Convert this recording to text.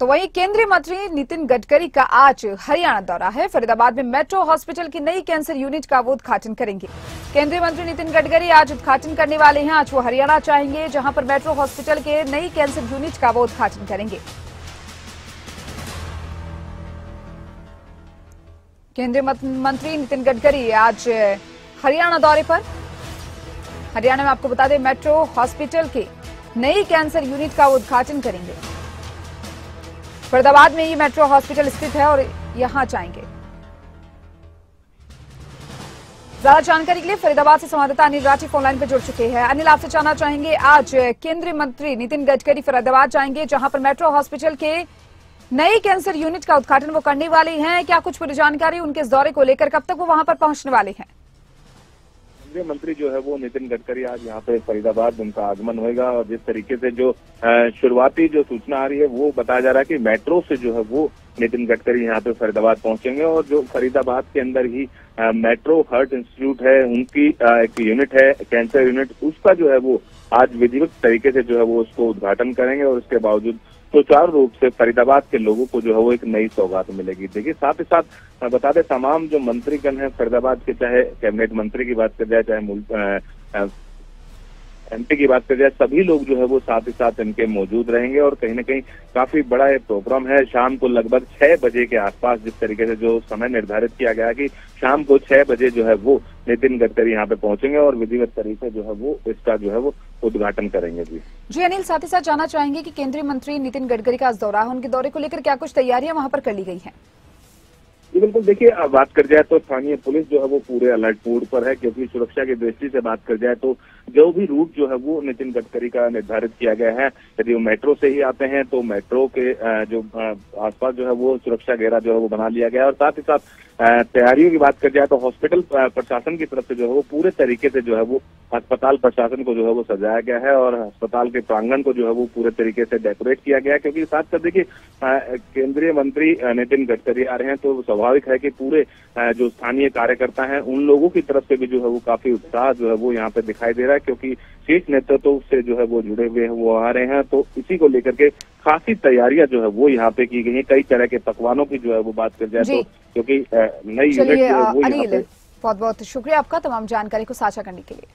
तो वहीं केंद्रीय मंत्री नितिन गडकरी का आज हरियाणा दौरा है। फरीदाबाद में मेट्रो हॉस्पिटल की नई कैंसर यूनिट का वो उद्घाटन करेंगे। केंद्रीय मंत्री नितिन गडकरी आज उद्घाटन करने वाले हैं। आज वो हरियाणा चाहेंगे जहाँ पर मेट्रो हॉस्पिटल के नई कैंसर यूनिट का वो उद्घाटन करेंगे। केंद्रीय मंत्री नितिन गडकरी आज हरियाणा दौरे पर। हरियाणा में आपको बता दें, मेट्रो हॉस्पिटल के नई कैंसर यूनिट का उद्घाटन करेंगे। फरीदाबाद में ये मेट्रो हॉस्पिटल स्थित है और यहाँ जाएँगे। ज़्यादा जानकारी के लिए फरीदाबाद से संवाददाता अनिल राठी फोनलाइन पर जुड़ चुके हैं। अनिल, आपसे जानना चाहेंगे, आज केंद्रीय मंत्री नितिन गडकरी फरीदाबाद जाएँगे, जहाँ पर मेट्रो हॉस्पिटल के नए कैंसर यूनिट का उद्घाटन वो करने वाले हैं। क्या कुछ पूरी जानकारी उनके इस दौरे को लेकर कब तक वो वहाँ पर पहुँचने वाले हैं? केंद्रीय मंत्री जो है वो नितिन गडकरी आज यहाँ पे फरीदाबाद उनका आगमन होगा और जिस तरीके से जो शुरुआती जो सूचना आ रही है वो बताया जा रहा है कि मेट्रो से जो है वो नितिन गडकरी यहाँ पे फरीदाबाद पहुँचेंगे और जो फरीदाबाद के अंदर ही मेट्रो हार्ट इंस्टीट्यूट है, उनकी एक यूनिट है, कैंसर यूनिट उसका जो है वो आज विधिवत तरीके से जो है वो उसको उद्घाटन करेंगे और उसके बावजूद सुचारू रूप से फरीदाबाद के लोगों को जो है वो एक नई सौगात मिलेगी। देखिए, साथ ही साथ बता दें, तमाम जो मंत्रीगण है फरीदाबाद के, चाहे कैबिनेट मंत्री की बात कर जाए चाहे एमपी की बात कर जाए सभी लोग जो है वो साथ ही साथ इनके मौजूद रहेंगे और कहीं ना कहीं काफ़ी बड़ा एक प्रोग्राम है। शाम को लगभग छह बजे के आसपास जिस तरीके से जो समय निर्धारित किया गया कि शाम को छह बजे जो है वो नितिन गडकरी यहाँ पे पहुँचेंगे और विधिवत तरीके जो है वो इसका जो है वो उद्घाटन करेंगे जी। जी अनिल, साथ ही साथ जाना चाहेंगे कि केंद्रीय मंत्री नितिन गडकरी का आज दौरा है, उनके दौरे को लेकर क्या कुछ तैयारियाँ वहाँ पर कर ली गई है? जी, बिल्कुल, देखिए बात कर जाए तो स्थानीय पुलिस जो है वो पूरे अलर्ट मोड पर है, क्योंकि सुरक्षा की दृष्टि से बात कर जाए तो जो भी रूट जो है वो नितिन गडकरी का निर्धारित किया गया है। यदि वो मेट्रो से ही आते हैं तो मेट्रो के जो आसपास जो है वो सुरक्षा घेरा जो है वो बना लिया गया और साथ ही साथ तैयारियों की बात कर जाए तो हॉस्पिटल प्रशासन की तरफ़ से जो है वो पूरे तरीके से जो है वो अस्पताल प्रशासन को जो है वो सजाया गया है और अस्पताल के प्रांगण को जो है वो पूरे तरीके से डेकोरेट किया गया है। क्योंकि साथ साथ देखिए केंद्रीय मंत्री नितिन गडकरी आ रहे हैं तो स्वाभाविक है कि पूरे जो स्थानीय कार्यकर्ता हैं उन लोगों की तरफ़ से भी जो है वो काफ़ी उत्साह जो है वो यहाँ पे दिखाई दे रहा है क्योंकि शीर्ष नेतृत्व से जो है वो जुड़े हुए हैं वो आ रहे हैं। तो इसी को लेकर के खासी तैयारियाँ जो है वो यहाँ पे की गई है। कई तरह के पकवानों की जो है वो बात कर जाए तो क्योंकि नई यूनिट बहुत बहुत शुक्रिया आपका तमाम जानकारी को साझा करने के लिए।